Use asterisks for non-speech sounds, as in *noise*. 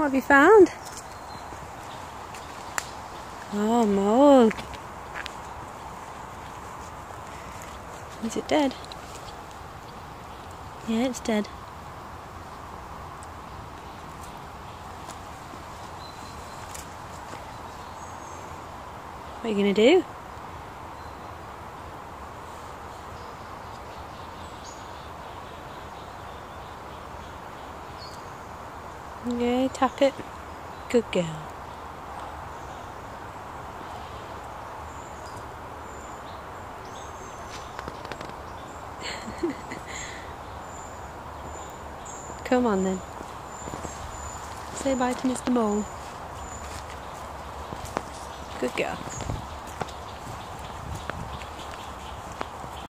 What have you found? Oh, mole. Is it dead? Yeah, it's dead. What are you going to do? Yeah, tap it. Good girl. *laughs* Come on then. Say bye to Mr. Mole. Good girl.